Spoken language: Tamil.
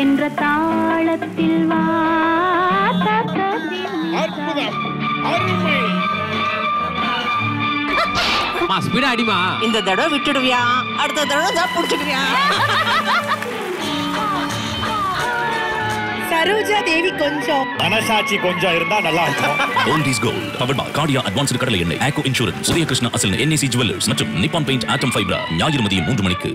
என்ற தாளத்தில் வா ஸ்பீடா அடிமா. இந்த தடவை விட்டுடுவியா? அடுத்த தடவை தான் புடிச்சுக்கிறியா சரோஜா தேவி கொஞ்சம். மனசாட்சி கொஞ்சம் இருந்தா நல்லா இருக்கும். Oldies gold powered by Cardia advanced கடலை எண்ணெய் ஆக்கோ இன்சூரன்ஸ் உதய கிருஷ்ணா அசல் என்ஏசி ஜுவல்லர்ஸ் மற்றும் நிப்பான் பெயிண்ட் ஆட்டம் ஃபைப்ரா ஞாயிறு மதியம் மூன்று மணிக்கு.